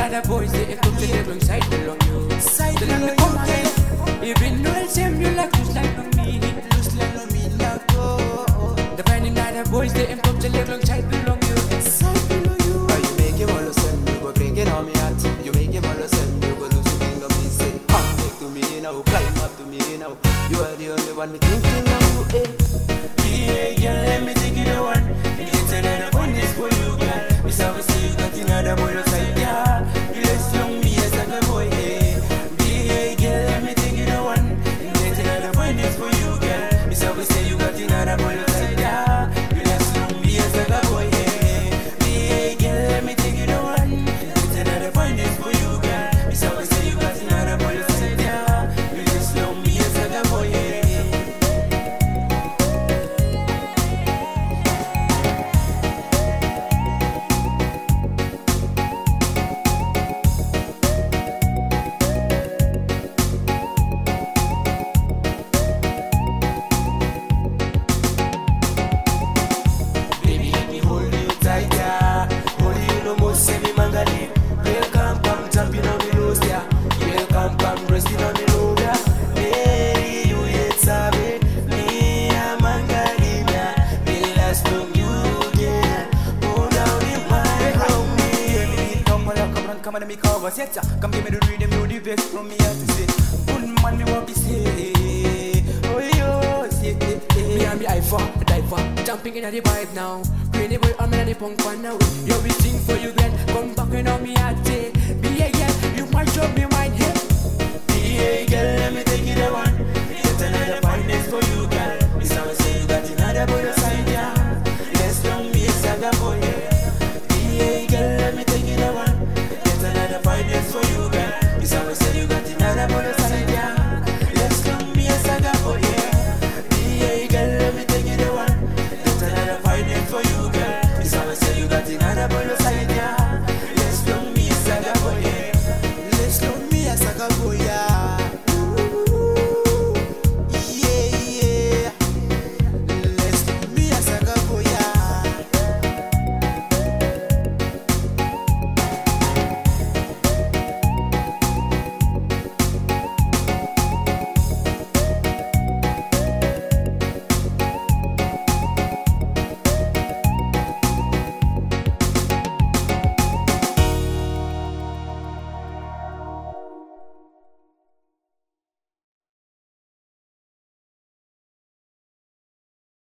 Got a boys they come to the wrong side below you. Side below you. Even though same you like loose like on me, loose like on me now go. The finding other boys they come to the wrong side below you. Side below you. Oh, you make him all the same, you go bring it on me out. You make him all the same, you go lose the king of me. Say, come back to me now, climb up to me now. You are the only one me thinking of. Eh. Sempre sei o gatinho era molho come and make over sector. Come give me the rhythm, you the best from me as to say. Good man, me want be say. Oh yo, say. Me and me iPhone, diver, jumping in the vibe now. Greeny boy, I'm in the punk one now. Yo, we sing for you, girl. Come back and on me, I say.